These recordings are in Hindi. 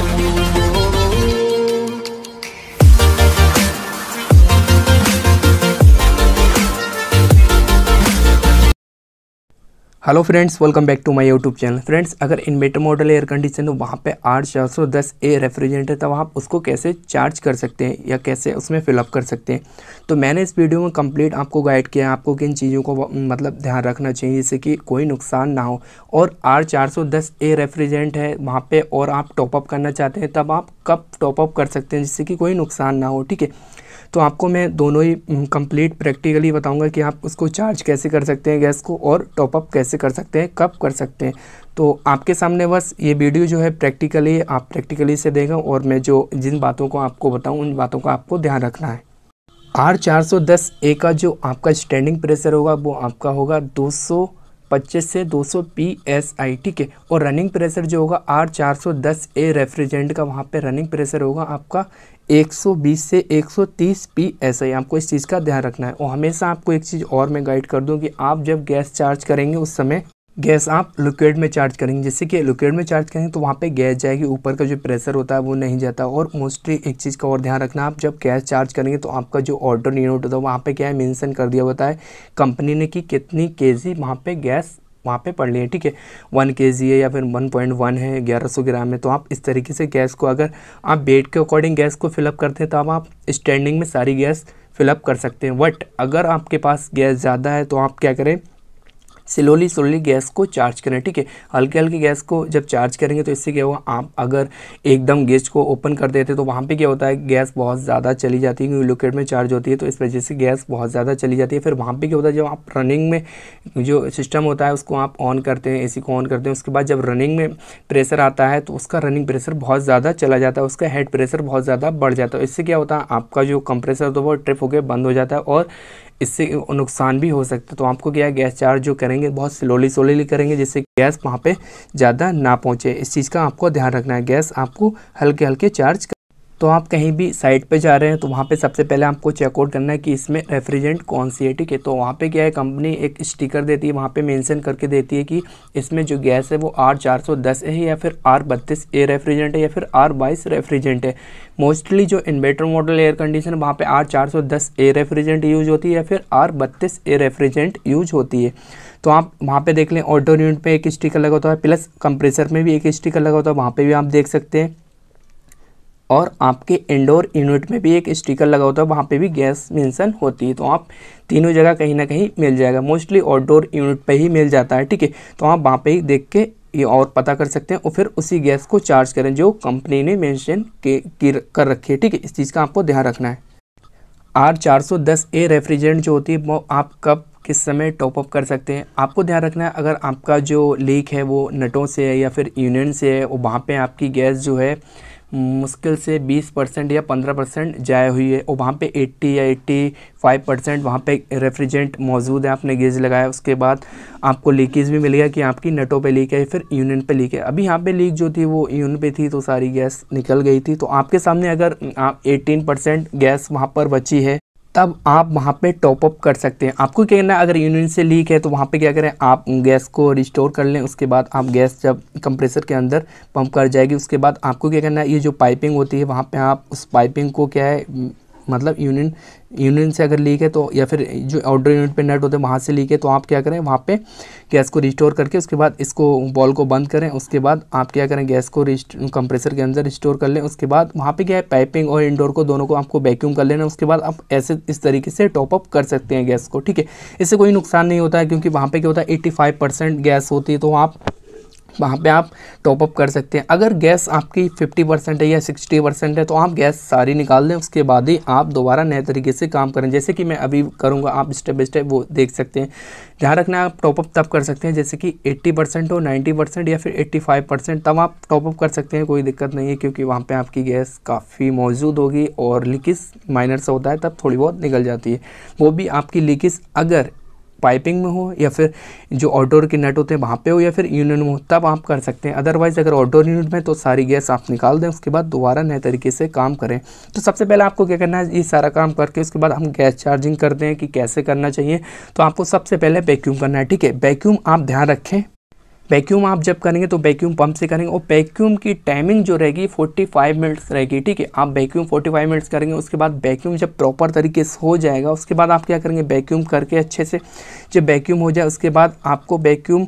you. Hello friends welcome back to my YouTube channel friends अगर इन्वेटर मॉडल एयर कंडीशन तो वहाँ पे आर चार सौ दस ए रेफ्रिजरेटर तब आप उसको कैसे चार्ज कर सकते हैं या कैसे उसमें फिलअप कर सकते हैं? तो मैंने इस वीडियो में कंप्लीट आपको गाइड किया है, आपको किन चीज़ों को मतलब ध्यान रखना चाहिए जिससे कि कोई नुकसान ना हो। और आर चार सौ दस ए रेफ्रिजरेंट है, वहाँ पर और आप टॉपअप करना चाहते हैं, तब आप कब टॉपअप कर सकते हैं जिससे कि कोई नुकसान ना हो, ठीक है? तो आपको मैं दोनों ही कंप्लीट प्रैक्टिकली बताऊँगा कि आप उसको चार्ज कैसे कर सकते हैं गैस को और टॉपअप कैसे कर सकते हैं, कब कर सकते हैं। तो आपके सामने बस ये वीडियो जो है प्रैक्टिकली आप प्रैक्टिकली से देगा और मैं जो, जिन बातों को आपको बताऊँ, उन बातों का आपको ध्यान रखना है। आर चार सौ दस ए का जो आपका स्टैंडिंग प्रेशर होगा, वो आपका होगा दो सौ पच्चीस से 200 पी एस आई ठीक है और रनिंग प्रेशर जो होगा आर चार सौ दस ए रेफ्रिजरेंट का वहाँ पे रनिंग प्रेशर होगा आपका 120 से 130 पी एस आई आपको इस चीज़ का ध्यान रखना है। और हमेशा आपको एक चीज़ और मैं गाइड कर दूँ कि आप जब गैस चार्ज करेंगे उस समय गैस आप लिक्विड में चार्ज करेंगे। जैसे कि लिक्विड में चार्ज करेंगे तो वहाँ पे गैस जाएगी। ऊपर का जो प्रेशर होता है, वो नहीं जाता। और मोस्टली एक चीज़ का और ध्यान रखना, आप जब गैस चार्ज करेंगे तो आपका जो ऑर्डर यूनिट होता है, वहाँ पे क्या है मेंशन कर दिया होता है कंपनी ने कि कितनी के जी वहाँ पर गैस वहाँ पे पढ़ लिए ठीक है? वन के जी है या फिर वन पॉइंट वन है, ग्यारह सौ ग्राम है तो आप इस तरीके से गैस को अगर आप वेट के अकॉर्डिंग गैस को फिलअप करते हैं तो आप स्टैंडिंग में सारी गैस फिलअप कर सकते हैं। बट अगर आपके पास गैस ज़्यादा है तो आप क्या करें? स्लोली स्लोली गैस को चार्ज करें, ठीक है? हल्के हल्के गैस को जब चार्ज करेंगे तो इससे क्या होगा आप अगर एकदम गैस को ओपन कर देते तो वहाँ पे क्या होता है, गैस बहुत ज़्यादा चली जाती है क्योंकि लिक्विड में चार्ज होती है तो इस वजह से गैस बहुत ज़्यादा चली जाती है। फिर वहाँ पर क्या होता है, जब आप रनिंग में जो सिस्टम होता है उसको आप ऑन करते हैं ए को ऑन करते हैं, उसके बाद जब रनिंग में प्रेशर आता है तो उसका रनिंग प्रेशर बहुत ज़्यादा चला जाता है, उसका हेड प्रेशर बहुत ज़्यादा बढ़ जाता है। इससे क्या होता है, आपका जो कंप्रेसर होता है वो ट्रिप होकर बंद हो जाता है और इससे नुकसान भी हो सकता है। तो आपको क्या है, गैस चार्ज जो करेंगे, बहुत स्लोली स्लोली करेंगे, जिससे गैस वहाँ पे ज़्यादा ना पहुँचे। इस चीज़ का आपको ध्यान रखना है। गैस आपको हल्के हल्के चार्ज तो आप कहीं भी साइट पे जा रहे हैं तो वहाँ पे सबसे पहले आपको चेकआउट करना है कि इसमें रेफ्रिजरेंट कौन सी है, ठीक है? तो वहाँ पे क्या है, कंपनी एक स्टिकर देती है, वहाँ पे मेंशन करके देती है कि इसमें जो गैस है वो आर चार सौ दस है या फिर आर बत्तीस ए रेफ्रिजरेंट है या फिर आर बाईस रेफ्रिजरेंट है। मोस्टली जो इन्वेटर मॉडल एयर कंडीशन वहाँ पर आर चार सौ दस ए रेफ्रिजरेंट यूज़ होती है या फिर आर बत्तीस ए रेफ्रिजरेंट यूज़ होती है। तो आप वहाँ पे देख लें, ऑटो यूनिट पे एक स्टिकर लगा होता है, प्लस कंप्रेसर में भी एक स्टिकर लगा होता है, वहाँ पे भी आप देख सकते हैं। और आपके इंडोर यूनिट में भी एक स्टिकर लगा होता है, वहाँ पे भी गैस मेंशन होती है तो आप तीनों जगह कहीं ना कहीं मिल जाएगा। मोस्टली आउटडोर यूनिट पे ही मिल जाता है, ठीक है? तो आप वहाँ पे ही देख के ये और पता कर सकते हैं, और फिर उसी गैस को चार्ज करें, जो कंपनी ने मेंशन के कर रखी है, ठीक है? इस चीज़ का आपको ध्यान रखना है। आर चार सौ दस ए रेफ्रिजरेंट जो होती है, वो आप कब, किस समय टॉपअप कर सकते हैं? आपको ध्यान रखना है, अगर आपका जो लीक है, वो नटों से है या फिर यूनियन से है वहाँ पे आपकी गैस जो है मुश्किल से 20 परसेंट या 15 परसेंट जाए हुई है। और वहाँ पे 80 या 85 परसेंट वहाँ पे रेफ्रिजरेंट मौजूद है। आपने गेज लगाया, उसके बाद आपको लीकेज भी मिल गया कि आपकी नटों पे लीक है, फिर यूनियन पे लीक है। अभी यहाँ पे लीक जो थी, वो यूनियन पे थी तो सारी गैस निकल गई थी। तो आपके सामने अगर आप एटीन गैस वहाँ पर बची है तब आप वहाँ पे टॉप अप कर सकते हैं। आपको क्या करना है, अगर यूनिट से लीक है तो वहाँ पे क्या करें, आप गैस को रिस्टोर कर लें, उसके बाद आप गैस जब कंप्रेसर के अंदर पंप कर जाएगी, उसके बाद आपको क्या करना है, ये जो पाइपिंग होती है, वहाँ पे आप उस पाइपिंग को क्या है मतलब यूनियन यूनियन से अगर लीक है तो या फिर जो आउटडोर यूनिट पे नेट होते हैं, वहाँ से लीक है तो आप क्या करें, वहाँ पे गैस को रिस्टोर करके उसके बाद इसको बॉल को बंद करें, उसके बाद आप क्या करें, गैस को कंप्रेसर के अंदर रिस्टोर कर लें, उसके बाद वहाँ पे क्या है पाइपिंग और इंडोर को दोनों को आपको वैक्यूम कर लेना उसके बाद आप ऐसे इस तरीके से टॉपअप कर सकते हैं गैस को, ठीक है? इससे कोई नुकसान नहीं होता है, क्योंकि वहाँ पर क्या होता है एट्टी गैस होती है तो आप वहाँ पे आप टॉपअप कर सकते हैं। अगर गैस आपकी 50 परसेंट है या 60 परसेंट है तो आप गैस सारी निकाल दें उसके बाद ही आप दोबारा नए तरीके से काम करें। जैसे कि मैं अभी करूँगा, आप स्टेप बाई स्टेप वो देख सकते हैं। ध्यान रखना आप टॉपअप तब कर सकते हैं, जैसे कि 80 परसेंट हो 90 परसेंट या फिर 85 परसेंट तब आप टॉपअप कर सकते हैं, कोई दिक्कत नहीं है, क्योंकि वहाँ पर आपकी गैस काफ़ी मौजूद होगी और लीकेज माइनर से होता है, तब थोड़ी बहुत निकल जाती है। वो भी आपकी लीकेज अगर पाइपिंग में हो या फिर जो आउटडोर के नेट होते हैं वहाँ पे हो या फिर यूनिट में हो, तब आप कर सकते हैं। अदरवाइज़ अगर आउटडोर यूनिट में तो सारी गैस आप निकाल दें, उसके बाद दोबारा नए तरीके से काम करें। तो सबसे पहले आपको क्या करना है, ये सारा काम करके उसके बाद हम गैस चार्जिंग करते हैं कि कैसे करना चाहिए। तो आपको सबसे पहले वैक्यूम करना है, ठीक है? वैक्यूम आप ध्यान रखें। वैक्यूम आप जब करेंगे तो वैक्यूम पंप से करेंगे और वैक्यूम की टाइमिंग जो रहेगी 45 मिनट्स रहेगी, ठीक है? आप वैक्यूम 45 मिनट्स करेंगे, उसके बाद वैक्यूम जब प्रॉपर तरीके से हो जाएगा, उसके बाद आप क्या करेंगे? वैक्यूम करके अच्छे से जब वैक्यूम हो जाए, उसके बाद आपको वैक्यूम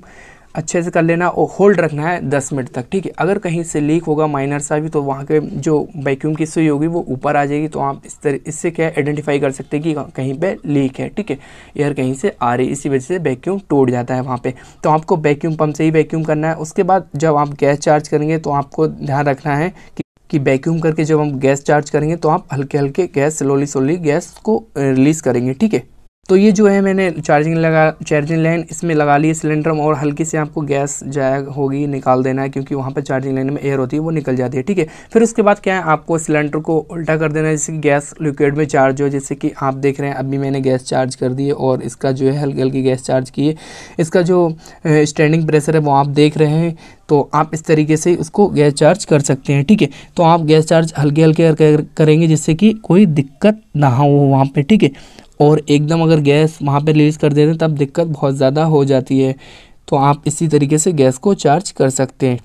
अच्छे से कर लेना और होल्ड रखना है दस मिनट तक, ठीक है? अगर कहीं से लीक होगा माइनर सा भी तो वहाँ के जो वैक्यूम की सुई होगी वो ऊपर आ जाएगी तो आप इस तरह, इससे क्या आइडेंटिफाई कर सकते हैं कि कहीं पे लीक है, ठीक है? एयर कहीं से आ रही इसी वजह से वैक्यूम टूट जाता है वहाँ पे। तो आपको वैक्यूम पम्प से ही वैक्यूम करना है, उसके बाद जब आप गैस चार्ज करेंगे तो आपको ध्यान रखना है कि कि वैक्यूम करके जब हम गैस चार्ज करेंगे तो आप हल्के हल्के गैस स्लोली स्लोली गैस को रिलीज़ करेंगे, ठीक है? तो ये जो है मैंने चार्जिंग लगा चार्जिंग लाइन इसमें लगा ली सिलेंडर में और हल्की से आपको गैस जाया होगी निकाल देना है क्योंकि वहाँ पर चार्जिंग लाइन में एयर होती है, वो निकल जाती है, ठीक है? फिर उसके बाद क्या है, आपको सिलेंडर को उल्टा कर देना है जैसे कि गैस लिक्विड में चार्ज हो जैसे कि आप देख रहे हैं, अभी मैंने गैस चार्ज कर दी और इसका जो है हल्की हल्की गैस चार्ज की है। इसका जो स्टैंडिंग प्रेशर है, वो आप देख रहे हैं तो आप इस तरीके से उसको गैस चार्ज कर सकते हैं, ठीक है? तो आप गैस चार्ज हल्के हल्के करेंगे जिससे कि कोई दिक्कत ना हो वहाँ पर ठीक है? और एकदम अगर गैस वहाँ पे रिलीज़ कर देते हैं, तब दिक्कत बहुत ज़्यादा हो जाती है। तो आप इसी तरीके से गैस को चार्ज कर सकते हैं।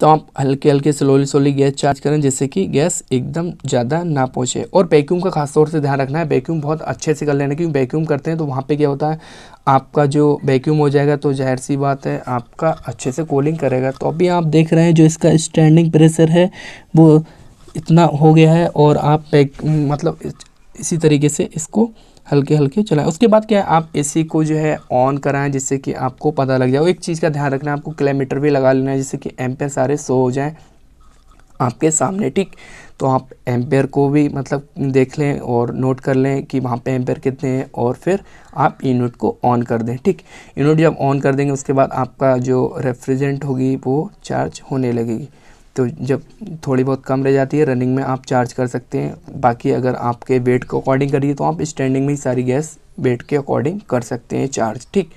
तो आप हल्के हल्के स्लोली स्लोली गैस चार्ज करें, जिससे कि गैस एकदम ज़्यादा ना पहुँचे। और वैक्यूम का खास तौर से ध्यान रखना है वैक्यूम बहुत अच्छे से कर लेना क्योंकि वैक्यूम करते हैं तो वहाँ पे क्या होता है, आपका जो वैक्यूम हो जाएगा तो ज़ाहिर सी बात है, आपका अच्छे से कूलिंग करेगा। तो अभी आप देख रहे हैं जो इसका स्टैंडिंग प्रेशर है, वो इतना हो गया है और आप मतलब इसी तरीके से इसको हल्के हल्के चलाएँ। उसके बाद क्या है, आप एसी को जो है ऑन कराएँ, जिससे कि आपको पता लग जाए। एक चीज़ का ध्यान रखना है, आपको किलोमीटर भी लगा लेना है, जिससे कि एम्पेयर सारे सो हो जाएँ आपके सामने, ठीक? तो आप एम्पेयर को भी मतलब देख लें और नोट कर लें कि वहाँ पे एम्पेयर कितने हैं और फिर आप यूनिट को ऑन कर दें, ठीक? यूनिट जब ऑन कर देंगे, उसके बाद आपका जो रेफ्रिजरेंट होगी, वो चार्ज होने लगेगी। तो जब थोड़ी बहुत कम रह जाती है रनिंग में आप चार्ज कर सकते हैं। बाकी अगर आपके वेट के अकॉर्डिंग करिए तो आप स्टैंडिंग में ही सारी गैस वेट के अकॉर्डिंग कर सकते हैं चार्ज ठीक?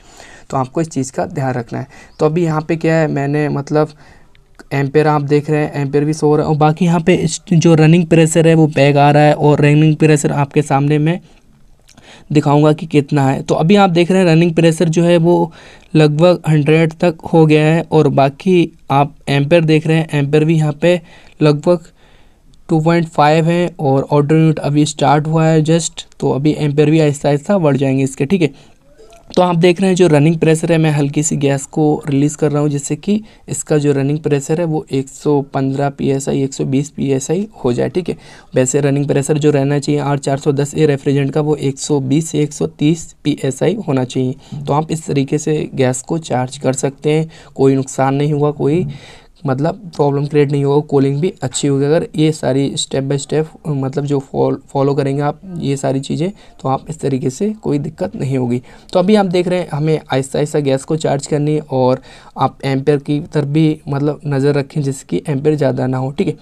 तो आपको इस चीज़ का ध्यान रखना है। तो अभी यहाँ पे क्या है, मैंने मतलब एम्पेयर आप देख रहे हैं एम्पेयर भी सो रहा है। और बाकी यहाँ पे जो रनिंग प्रेशर है, वो बैग आ रहा है और रनिंग प्रेशर आपके सामने में दिखाऊँगा कि कितना है। तो अभी आप देख रहे हैं रनिंग प्रेशर जो है वो लगभग हंड्रेड तक हो गया है और बाकी आप एम्पेयर देख रहे हैं एम्पेयर भी यहाँ पे लगभग 2.5 है और ऑर्डर यूनिट अभी स्टार्ट हुआ है जस्ट तो अभी एम्पेयर भी आहिस्ता आहिस्ता बढ़ जाएँगे इसके, ठीक है? तो आप देख रहे हैं जो रनिंग प्रेशर है, मैं हल्की सी गैस को रिलीज़ कर रहा हूँ, जिससे कि इसका जो रनिंग प्रेशर है, वो 115 पीएसआई 120 पीएसआई हो जाए, ठीक है? वैसे रनिंग प्रेशर जो रहना चाहिए आर चार सौ दस ए रेफ्रिजरेंट का, वो 120 से 130 पीएसआई होना चाहिए। तो आप इस तरीके से गैस को चार्ज कर सकते हैं, कोई नुकसान नहीं हुआ, कोई मतलब प्रॉब्लम क्रिएट नहीं होगा कूलिंग भी अच्छी होगी। अगर ये सारी स्टेप बाय स्टेप मतलब जो फॉलो करेंगे आप, ये सारी चीज़ें तो आप इस तरीके से कोई दिक्कत नहीं होगी। तो अभी आप देख रहे हैं, हमें आहिस्ता आहिस्ता गैस को चार्ज करनी और आप एम्पेयर की तरफ़ भी मतलब नज़र रखें जिसकी एम्पेयर ज़्यादा ना हो, ठीक है?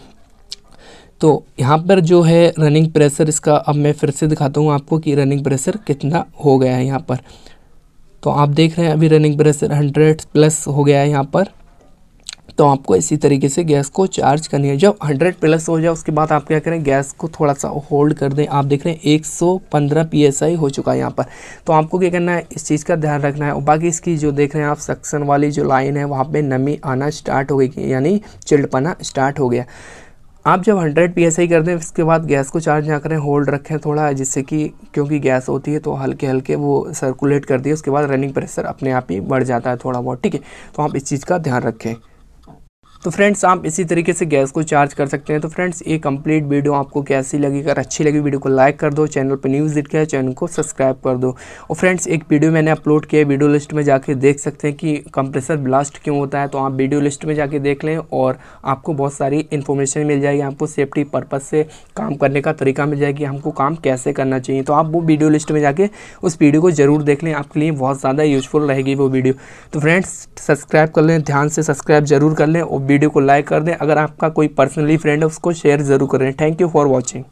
तो यहाँ पर जो है रनिंग प्रेशर इसका अब मैं फिर से दिखाता हूँ आपको कि रनिंग प्रेशर कितना हो गया है यहाँ पर। तो आप देख रहे हैं अभी रनिंग प्रेशर हंड्रेड प्लस हो गया है यहाँ पर। तो आपको इसी तरीके से गैस को चार्ज करनी है। जब 100 प्लस हो जाए, उसके बाद आप क्या करें, गैस को थोड़ा सा होल्ड कर दें। आप देख रहे हैं 115 पीएसआई हो चुका है यहाँ पर। तो आपको क्या करना है, इस चीज़ का ध्यान रखना है। और बाकी इसकी जो देख रहे हैं आप सक्सन वाली जो लाइन है, वहाँ पर नमी आना स्टार्ट हो गई, यानी चिल्डपना स्टार्ट हो गया। आप जब 100 पी एस आई कर दें, उसके बाद गैस को चार्ज ना करें, होल्ड रखें थोड़ा, जिससे कि क्योंकि गैस होती है तो हल्के हल्के वो सर्कुलेट कर दिए, उसके बाद रनिंग प्रेशर अपने आप ही बढ़ जाता है थोड़ा बहुत, ठीक है? तो आप इस चीज़ का ध्यान रखें। तो फ्रेंड्स, आप इसी तरीके से गैस को चार्ज कर सकते हैं। तो फ्रेंड्स, ये कंप्लीट वीडियो आपको कैसी लगी? अगर अच्छी लगी, वीडियो को लाइक कर दो, चैनल पर न्यूज़ दिख गया चैनल को सब्सक्राइब कर दो। और फ्रेंड्स, एक वीडियो मैंने अपलोड किया वीडियो लिस्ट में जाके देख सकते हैं कि कंप्रेसर ब्लास्ट क्यों होता है। तो आप वीडियो लिस्ट में जाके देख लें और आपको बहुत सारी इन्फॉर्मेशन मिल जाएगी, आपको सेफ्टी पर्पज़ से काम करने का तरीका मिल जाएगी, हमको काम कैसे करना चाहिए। तो आप वो वीडियो लिस्ट में जाके उस वीडियो को ज़रूर देख लें, आपके लिए बहुत ज़्यादा यूजफुल रहेगी वो वीडियो। तो फ्रेंड्स, सब्सक्राइब कर लें, ध्यान से सब्सक्राइब ज़रूर कर लें और वीडियो को लाइक कर दें। अगर आपका कोई पर्सनली फ्रेंड है, उसको शेयर ज़रूर करें। Thank you for watching